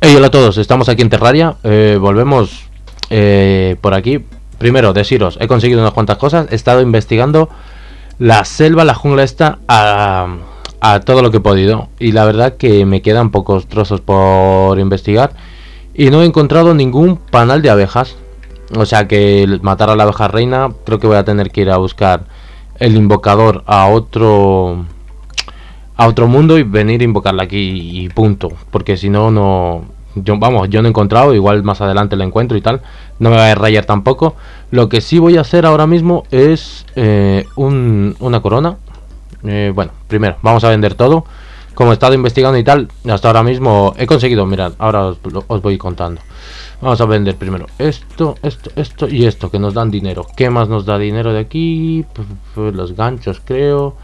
Hey, hola a todos, estamos aquí en Terraria, eh, volvemos eh, por aquí. Primero, deciros, he conseguido unas cuantas cosas, he estado investigando la selva, la jungla esta, a, a todo lo que he podido. Y la verdad que me quedan pocos trozos por investigar. Y no he encontrado ningún panal de abejas. O sea que matar a la abeja reina, creo que voy a tener que ir a buscar el invocador a otro a otro mundo y venir a invocarla aquí y punto. Porque si no, no. Yo, vamos, yo no he encontrado, igual más adelante la encuentro y tal. No me va a rayar tampoco. Lo que sí voy a hacer ahora mismo es eh, una corona. Eh, bueno, primero, vamos a vender todo. Como he estado investigando y tal, hasta ahora mismo he conseguido, mirad, ahora os voy contando. Vamos a vender primero esto, esto, esto y esto, que nos dan dinero. ¿Qué más nos da dinero de aquí? Los ganchos, creo.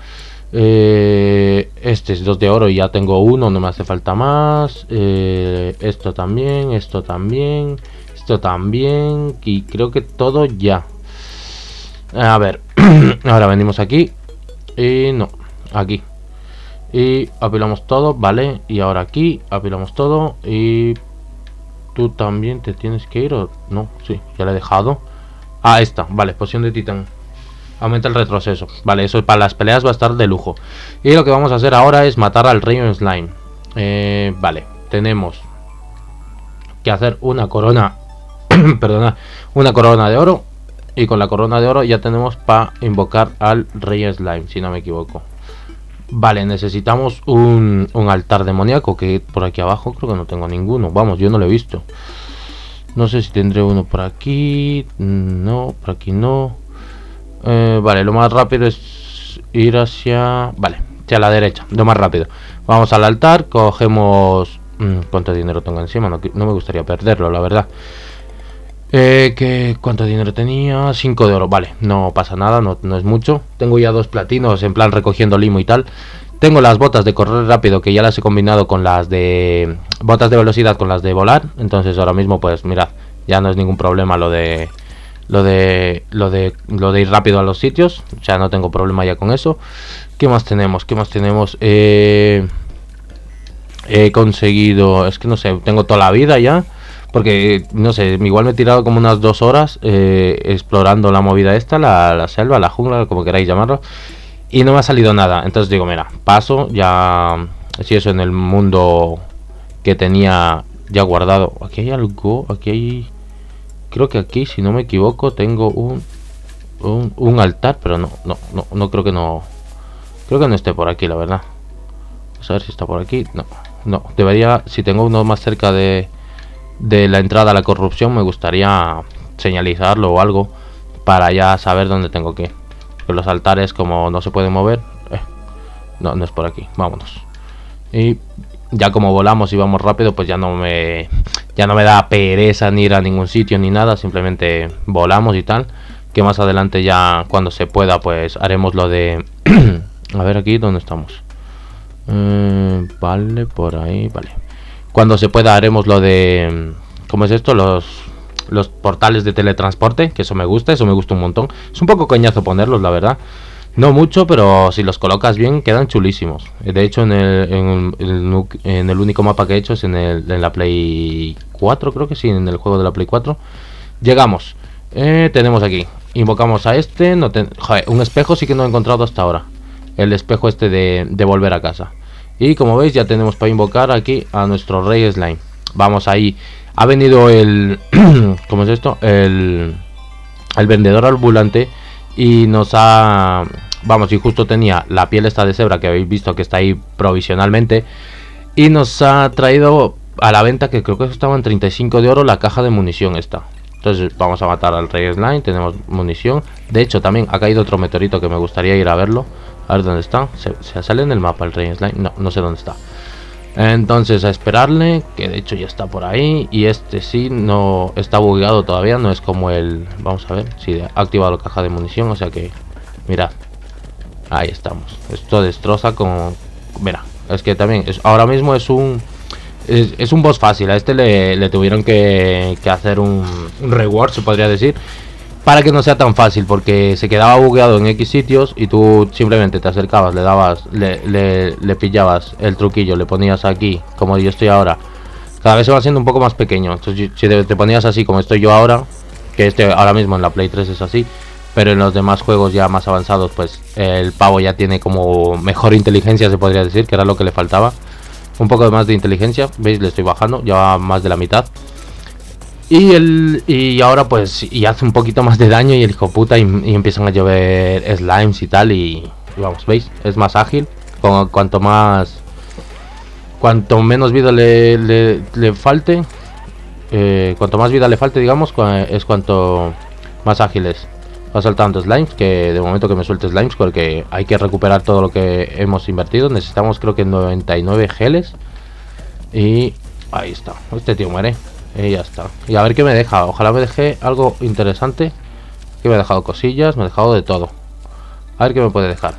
Eh, este es 2 de oro y ya tengo uno, no me hace falta más. Eh, esto también, esto también, esto también. Y creo que todo ya. A ver, ahora venimos aquí. Y no, aquí. Y apilamos todo, vale. Y ahora aquí apilamos todo. Y tú también te tienes que ir o no, sí, ya la he dejado. Ah, esta, vale, poción de titán. Aumenta el retroceso. Vale, eso para las peleas va a estar de lujo. Y lo que vamos a hacer ahora es matar al rey slime. Eh, vale, tenemos que hacer una corona. perdona, una corona de oro. Y con la corona de oro ya tenemos para invocar al rey slime, si no me equivoco. Vale, necesitamos un, un altar demoníaco que por aquí abajo creo que no tengo ninguno. Vamos, yo no lo he visto. No sé si tendré uno por aquí. No, por aquí no. Eh, vale, lo más rápido es ir hacia... Vale, hacia la derecha, lo más rápido. Vamos al altar, cogemos... Mm, ¿Cuánto dinero tengo encima? No, me gustaría perderlo, la verdad. Eh, ¿qué, ¿Cuánto dinero tenía? 5 de oro, vale, no pasa nada, no, no, es mucho. Tengo ya dos platinos en plan recogiendo limo y tal. Tengo las botas de correr rápido que ya las he combinado con las de... Botas de velocidad con las de volar. Entonces ahora mismo pues mirad, ya no es ningún problema lo de lo de lo de lo de ir rápido a los sitios sea no tengo problema ya con eso. Qué más tenemos qué más tenemos eh, he conseguido es que no sé tengo toda la vida ya porque no sé igual me he tirado como unas dos horas eh, explorando la movida esta la, la, selva la jungla como queráis llamarlo y no me ha salido nada. Entonces digo mira paso ya si eso en el mundo que tenía ya guardado. Aquí hay algo aquí hay creo que aquí, si no me equivoco, tengo un, un, altar, pero no, no, no, no creo que no. Creo que no esté por aquí, la verdad. Vamos a ver si está por aquí. No, no. Debería, si tengo uno más cerca de, de la entrada a la corrupción, me gustaría señalizarlo o algo para ya saber dónde tengo que. Porque los altares, como no se pueden mover, eh, no, no es por aquí. Vámonos. Y ya como volamos y vamos rápido, pues ya no me ya no me da pereza ni ir a ningún sitio ni nada, simplemente volamos y tal. Que más adelante ya cuando se pueda, pues haremos lo de... a ver aquí, ¿dónde estamos? Eh, vale, por ahí, vale. Cuando se pueda haremos lo de... ¿Cómo es esto? Los, los portales de teletransporte, que eso me gusta, eso me gusta un montón. Es un poco coñazo ponerlos, la verdad. No mucho, pero si los colocas bien quedan chulísimos. De hecho, en el, en el, único mapa que he hecho es en, el, en la Play 4, creo que sí, en el juego de la Play 4. Llegamos. Eh, tenemos aquí. Invocamos a este. No un espejo sí que no he encontrado hasta ahora. El espejo este de, de volver a casa. Y como veis ya tenemos para invocar aquí a nuestro rey slime. Vamos ahí. Ha venido el... ¿Cómo es esto? El, el vendedor ambulante y nos ha vamos y justo tenía la piel esta de cebra que habéis visto que está ahí provisionalmente. Y nos ha traído a la venta que creo que estaba en 35 de oro la caja de munición esta. Entonces vamos a matar al rey slime tenemos munición. De hecho también ha caído otro meteorito que me gustaría ir a verlo a ver dónde está. Se, sale en el mapa el rey slime. No no sé dónde está. Entonces a esperarle, que de hecho ya está por ahí. Y este sí no está bugueado todavía, no es como el... Vamos a ver, si ha activado la caja de munición, o sea que... Mirad, ahí estamos. Esto destroza con... Mira, es que también, es, ahora mismo es un... Es, un boss fácil, a este le, tuvieron que, que hacer un, reward, se podría decir para que no sea tan fácil porque se quedaba bugueado en X sitios y tú simplemente te acercabas, le dabas, le, le, pillabas el truquillo, le ponías aquí, como yo estoy ahora, cada vez se va siendo un poco más pequeño. Entonces, si te, ponías así como estoy yo ahora, que este ahora mismo en la Play 3 es así, pero en los demás juegos ya más avanzados, pues el pavo ya tiene como mejor inteligencia, se podría decir, que era lo que le faltaba. Un poco más de inteligencia, veis, le estoy bajando, ya más de la mitad. Y, el, y ahora pues y hace un poquito más de daño y el hijo puta y, empiezan a llover slimes y tal y, vamos, ¿veis? Es más ágil. Cuanto más... Cuanto menos vida le, le, falte, eh, cuanto más vida le falte, digamos, es cuanto más ágil es. Va saltando slimes, que de momento que me suelte slimes porque hay que recuperar todo lo que hemos invertido. Necesitamos creo que 99 geles. Y ahí está. Este tío muere. Y ya está. Y a ver qué me deja. Ojalá me deje algo interesante. Que me ha dejado cosillas, me ha dejado de todo. A ver qué me puede dejar.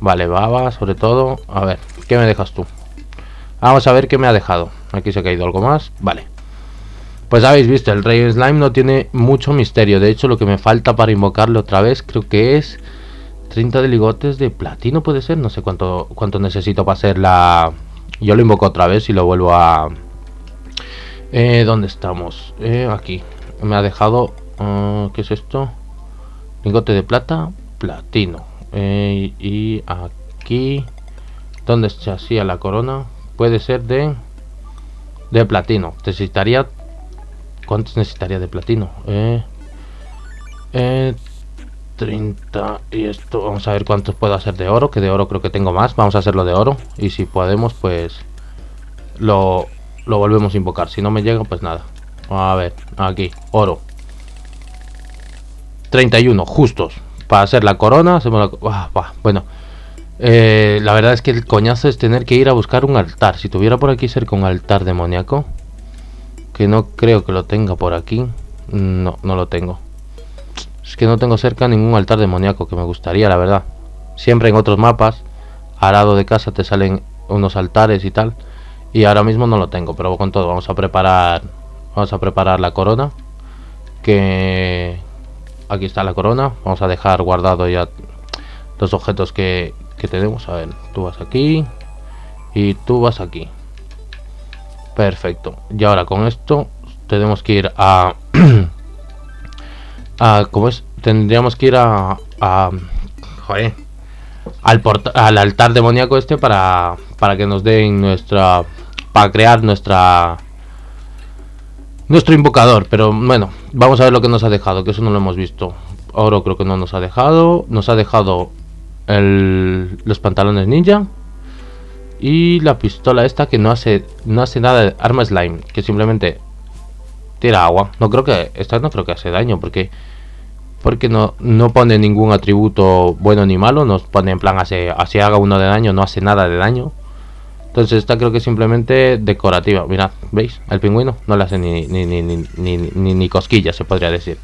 Vale, baba, sobre todo. A ver, ¿qué me dejas tú? Vamos a ver qué me ha dejado. Aquí se ha caído algo más. Vale. Pues habéis visto, el Rey Slime no tiene mucho misterio. De hecho, lo que me falta para invocarle otra vez creo que es 30 de ligotes de platino, puede ser. No sé cuánto, cuánto necesito para hacer la... Yo lo invoco otra vez y lo vuelvo a, eh, ¿Dónde estamos? Eh, aquí. Me ha dejado... Uh, ¿Qué es esto? Lingote de plata, platino. Eh, y aquí... ¿Dónde se hacía la corona? Puede ser de... De platino. Necesitaría... ¿Cuántos necesitaría de platino? Eh, eh, 30 y esto vamos a ver cuántos puedo hacer de oro que de oro creo que tengo más vamos a hacerlo de oro y si podemos pues lo lo volvemos a invocar. Si no me llega, pues nada. A ver, aquí, oro. 31, justos. Para hacer la corona, hacemos la... bueno, eh, la verdad es que el coñazo es tener que ir a buscar un altar. Si tuviera por aquí cerca un altar demoníaco, que no creo que lo tenga por aquí. No, no lo tengo. Es que no tengo cerca ningún altar demoníaco que me gustaría, la verdad. Siempre en otros mapas, al lado de casa te salen unos altares y tal. Y ahora mismo no lo tengo, pero con todo vamos a preparar vamos a preparar la corona que aquí está la corona, vamos a dejar guardado ya los objetos que, que tenemos, a ver, tú vas aquí y tú vas aquí. Perfecto. Y ahora con esto tenemos que ir a a ¿cómo es? Tendríamos que ir a, a joder, al, al altar demoníaco este para para que nos den nuestra para crear nuestra nuestro invocador. Pero bueno, vamos a ver lo que nos ha dejado, que eso no lo hemos visto. Oro creo que no nos ha dejado. Nos ha dejado el, los pantalones ninja. Y la pistola esta que no hace no hace nada de arma slime, que simplemente tira agua. No creo que esta no creo que hace daño porque porque no, no pone ningún atributo bueno ni malo, nos pone en plan hace, así haga uno de daño, no hace nada de daño. Entonces esta creo que simplemente decorativa. Mirad, ¿veis? El pingüino no le hace ni, ni, ni, ni, ni cosquillas, se podría decir.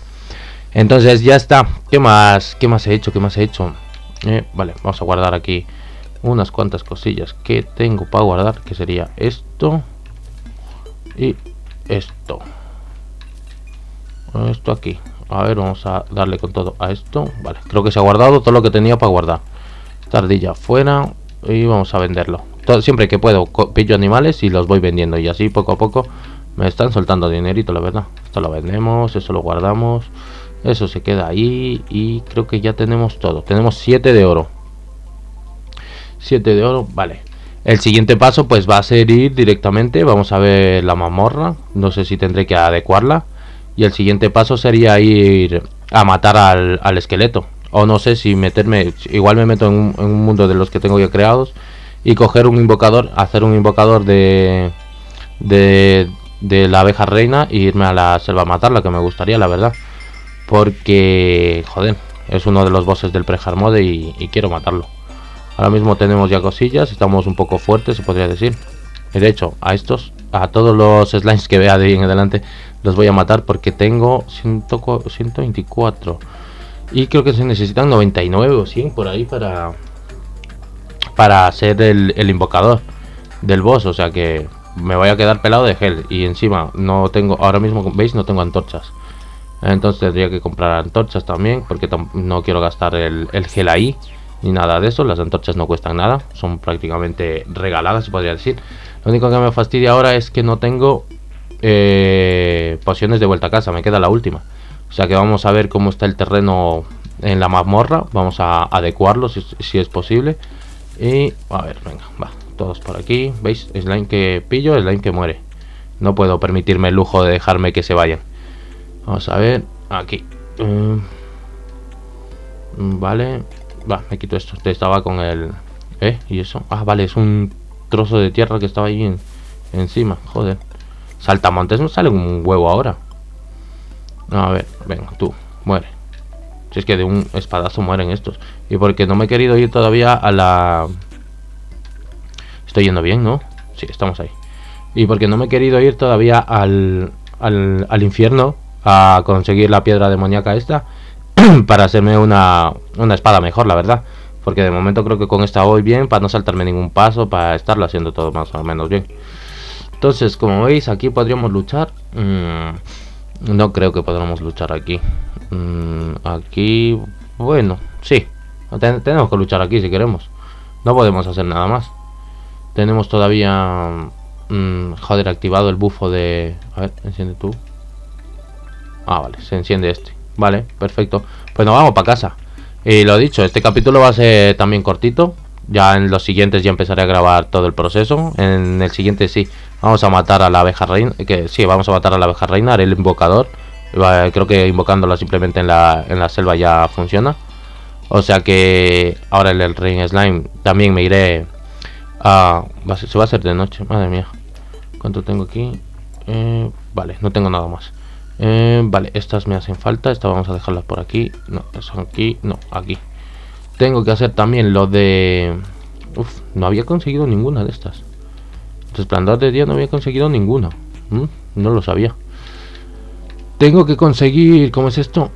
Entonces ya está. ¿Qué más? ¿Qué más he hecho? ¿Qué más he hecho? Eh, vale, vamos a guardar aquí unas cuantas cosillas que tengo para guardar. Que sería esto. Y esto. Esto aquí. A ver, vamos a darle con todo a esto. Vale, creo que se ha guardado todo lo que tenía para guardar. Tardilla fuera. Y vamos a venderlo siempre que puedo pillo animales y los voy vendiendo y así poco a poco me están soltando dinerito la verdad esto lo vendemos eso lo guardamos eso se queda ahí y creo que ya tenemos todo tenemos 7 de oro 7 de oro vale el siguiente paso pues va a ser ir directamente vamos a ver la mamorra no sé si tendré que adecuarla y el siguiente paso sería ir a matar al, al esqueleto o no sé si meterme igual me meto en un, mundo de los que tengo ya creados y coger un invocador, hacer un invocador de, de, de la abeja reina e irme a la selva a matarla, que me gustaría, la verdad. Porque, joder, es uno de los bosses del pre-hard mode y, quiero matarlo. Ahora mismo tenemos ya cosillas, estamos un poco fuertes, se podría decir. De hecho, a estos, a todos los slimes que vea de ahí en adelante, los voy a matar porque tengo 124. Y creo que se necesitan 99 o 100 por ahí para, para ser el, invocador del boss. O sea que me voy a quedar pelado de gel. Y encima no tengo, ahora mismo veis, no tengo antorchas. Entonces tendría que comprar antorchas también. Porque no quiero gastar el, gel ahí. Ni nada de eso. Las antorchas no cuestan nada, son prácticamente regaladas, se podría decir. Lo único que me fastidia ahora es que no tengo eh, pociones de vuelta a casa, me queda la última. O sea que vamos a ver cómo está el terreno en la mazmorra, vamos a adecuarlo si, es posible. Y a ver, venga, va, todos por aquí. ¿Veis? Slime que pillo, slime que muere. No puedo permitirme el lujo de dejarme que se vayan. Vamos a ver, aquí. Mm, vale, va, me quito esto. Estaba con el... ¿Eh? ¿Y eso? Ah, vale, es un trozo de tierra que estaba ahí encima. Joder. Saltamontes no sale un huevo ahora. A ver, venga, tú, muere. Si es que de un espadazo mueren estos. Y porque no me he querido ir todavía a la... Estoy yendo bien, ¿no? Sí, estamos ahí. Y porque no me he querido ir todavía al, al, al infierno a conseguir la piedra demoníaca esta. para hacerme una, una espada mejor, la verdad. Porque de momento creo que con esta voy bien para no saltarme ningún paso, para estarlo haciendo todo más o menos bien. Entonces, como veis, aquí podríamos luchar. Mm, no creo que podamos luchar aquí. Mm, aquí, bueno, sí. tenemos que luchar aquí si queremos. No podemos hacer nada más. Tenemos todavía... Mm, joder, activado el bufo de... A ver, enciende tú. Ah, vale, se enciende este. Vale, perfecto. Pues nos vamos para casa. Y lo dicho, este capítulo va a ser también cortito. Ya en los siguientes ya empezaré a grabar todo el proceso. En el siguiente sí, vamos a matar a la abeja reina. Que sí, vamos a matar a la abeja reina, haré el invocador. Creo que invocándola simplemente en la, en la selva ya funciona. O sea que ahora el, el Rain Slime también me iré a... se va a hacer de noche, madre mía. ¿Cuánto tengo aquí? Eh, vale, no tengo nada más. Eh, vale, estas me hacen falta. Estas vamos a dejarlas por aquí. No, son aquí. No, aquí. Tengo que hacer también lo de... Uf, no había conseguido ninguna de estas. Resplandor de día no había conseguido ninguna. Mm, no lo sabía. Tengo que conseguir... ¿Cómo es esto?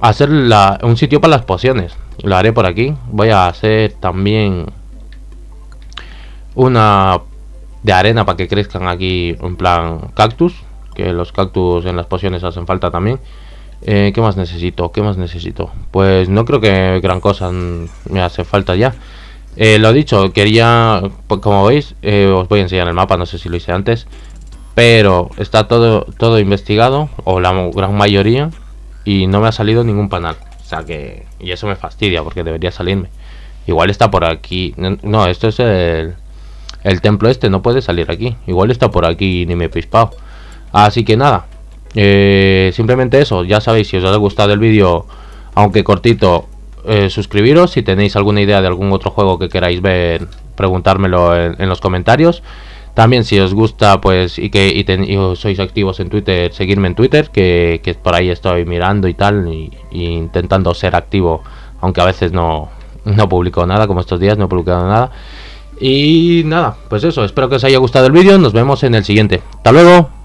Hacer un sitio para las pociones. Lo haré por aquí. Voy a hacer también... Una de arena para que crezcan aquí en plan cactus. Que los cactus en las pociones hacen falta también. Eh, ¿Qué más necesito? ¿Qué más necesito? Pues no creo que gran cosa me hace falta ya. Eh, lo dicho, quería, pues, como veis, eh, os voy a enseñar el mapa, no sé si lo hice antes, pero está todo, todo investigado, o la gran mayoría, y no me ha salido ningún panal. O sea que, y eso me fastidia porque debería salirme. Igual está por aquí. No, esto es el, el templo este, no puede salir aquí. Igual está por aquí ni me he pispado. Así que nada, eh, simplemente eso, ya sabéis, si os ha gustado el vídeo, aunque cortito, eh, suscribiros. Si tenéis alguna idea de algún otro juego que queráis ver, preguntármelo en, los comentarios. También si os gusta pues y que sois activos en Twitter, seguirme en Twitter, que, por ahí estoy mirando y tal, y, intentando ser activo, aunque a veces no, no publico nada, como estos días no he publicado nada. Y nada, pues eso, espero que os haya gustado el vídeo, nos vemos en el siguiente. Hasta luego.